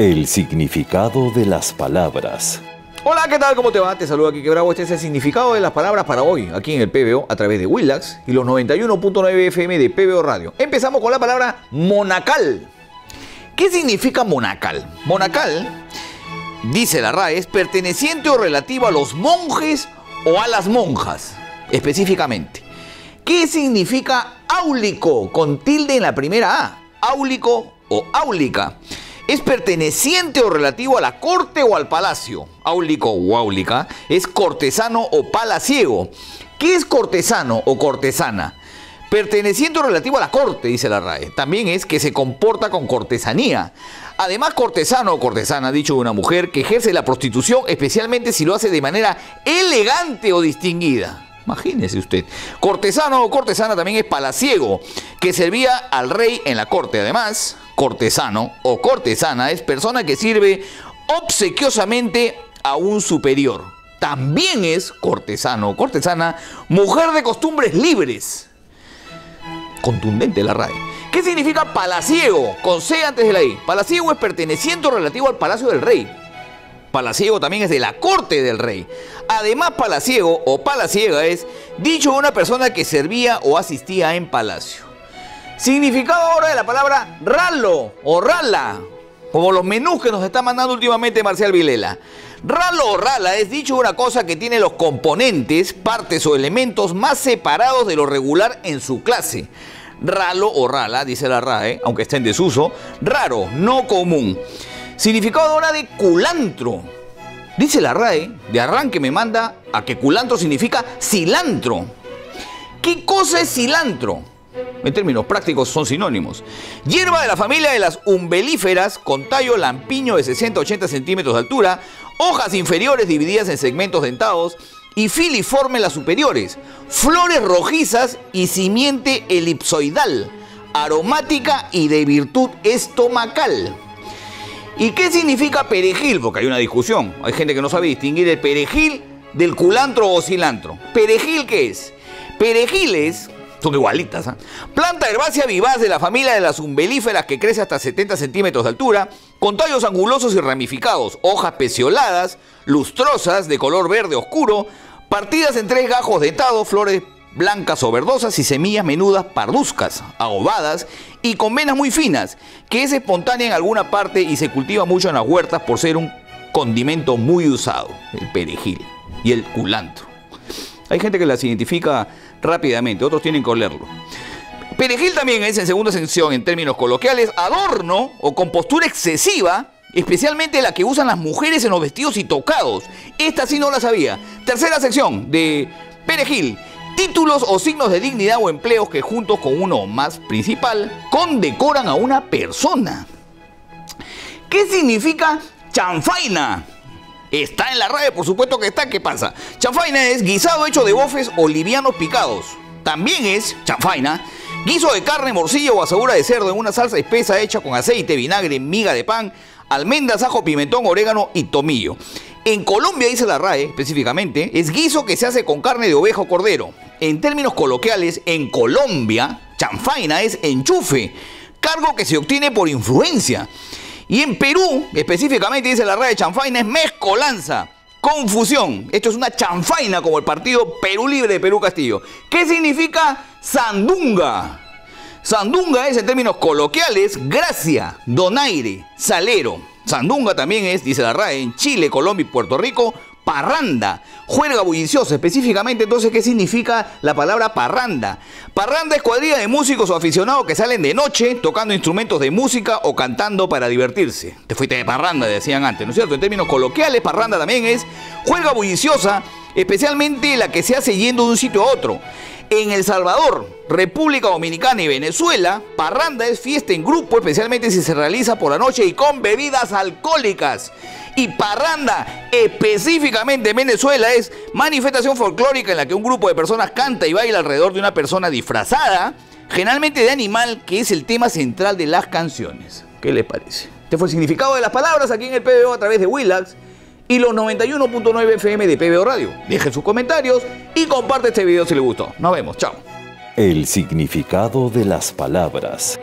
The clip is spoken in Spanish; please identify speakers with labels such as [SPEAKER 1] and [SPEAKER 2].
[SPEAKER 1] El significado de las palabras.
[SPEAKER 2] Hola, ¿qué tal? ¿Cómo te va? Te saluda Kike Bravo. Este es el significado de las palabras para hoy, aquí en el PBO, a través de Willax y los 91.9 FM de PBO Radio. Empezamos con la palabra monacal. ¿Qué significa monacal? Monacal, dice la RAE, es perteneciente o relativo a los monjes o a las monjas, específicamente. ¿Qué significa áulico con tilde en la primera A? Áulico o áulica. Es perteneciente o relativo a la corte o al palacio. Áulico o áulica es cortesano o palaciego. ¿Qué es cortesano o cortesana? Perteneciente o relativo a la corte, dice la RAE. También es que se comporta con cortesanía. Además, cortesano o cortesana, dicho de una mujer, que ejerce la prostitución, especialmente si lo hace de manera elegante o distinguida. Imagínese usted. Cortesano o cortesana también es palaciego, que servía al rey en la corte. Además, cortesano o cortesana es persona que sirve obsequiosamente a un superior. También es cortesano o cortesana, mujer de costumbres libres. Contundente la RAE. ¿Qué significa palaciego? Con C antes de la I. Palaciego es perteneciente o relativo al palacio del rey. Palaciego también es de la corte del rey. Además, palaciego o palaciega es dicho una persona que servía o asistía en palacio. Significado ahora de la palabra ralo o rala, como los menús que nos está mandando últimamente Marcial Vilela. Ralo o rala es dicho una cosa que tiene los componentes, partes o elementos más separados de lo regular en su clase. Ralo o rala, dice la RAE, aunque está en desuso, raro, no común. Significado ahora de culantro. Dice la RAE, de arranque me manda a que culantro significa cilantro. ¿Qué cosa es cilantro? En términos prácticos son sinónimos. Hierba de la familia de las umbelíferas con tallo lampiño de 60-80 centímetros de altura, hojas inferiores divididas en segmentos dentados y filiforme las superiores, flores rojizas y simiente elipsoidal, aromática y de virtud estomacal. ¿Y qué significa perejil? Porque hay una discusión. Hay gente que no sabe distinguir el perejil del culantro o cilantro. ¿Perejil qué es? Perejiles son igualitas. ¿ah? Planta herbácea vivaz de la familia de las umbelíferas que crece hasta 70 centímetros de altura, con tallos angulosos y ramificados, hojas pecioladas, lustrosas, de color verde oscuro, partidas en tres gajos dentados, flores blancas o verdosas y semillas menudas parduzcas, ahogadas y con venas muy finas, que es espontánea en alguna parte y se cultiva mucho en las huertas por ser un condimento muy usado, el perejil y el culantro. Hay gente que las identifica rápidamente, otros tienen que olerlo. Perejil también es, en segunda sección, en términos coloquiales, adorno o compostura excesiva, especialmente la que usan las mujeres en los vestidos y tocados. Esta sí no la sabía. Tercera sección de perejil títulos o signos de dignidad o empleos que juntos con uno más principal condecoran a una persona. ¿Qué significa chanfaina? Está en la radio, por supuesto que está. ¿Qué pasa? Chanfaina es guisado hecho de bofes o livianos picados. También es chanfaina guiso de carne, morcilla o asadura de cerdo en una salsa espesa hecha con aceite, vinagre, miga de pan, almendras, ajo, pimentón, orégano y tomillo. En Colombia, dice la RAE específicamente, es guiso que se hace con carne de oveja o cordero. En términos coloquiales, en Colombia, chanfaina es enchufe, cargo que se obtiene por influencia. Y en Perú, específicamente, dice la RAE, chanfaina es mezcolanza, confusión. Esto es una chanfaina como el partido Perú Libre de Perú Castillo. ¿Qué significa sandunga? Sandunga es en términos coloquiales gracia, donaire, salero. Sandunga también es, dice la RAE, en Chile, Colombia y Puerto Rico, parranda, juerga bulliciosa. Específicamente, entonces, ¿qué significa la palabra parranda? Parranda es cuadrilla de músicos o aficionados que salen de noche tocando instrumentos de música o cantando para divertirse. Te fuiste de parranda, decían antes, ¿no es cierto? En términos coloquiales, parranda también es juerga bulliciosa, especialmente la que se hace yendo de un sitio a otro. En El Salvador, República Dominicana y Venezuela, parranda es fiesta en grupo, especialmente si se realiza por la noche y con bebidas alcohólicas. Y parranda, específicamente en Venezuela, es manifestación folclórica en la que un grupo de personas canta y baila alrededor de una persona disfrazada, generalmente de animal, que es el tema central de las canciones. ¿Qué les parece? Este fue el significado de las palabras aquí en el PBO a través de Willax y los 91.9 FM de PBO Radio. Dejen sus comentarios y comparte este video si les gustó. Nos vemos, chao.
[SPEAKER 1] El significado de las palabras.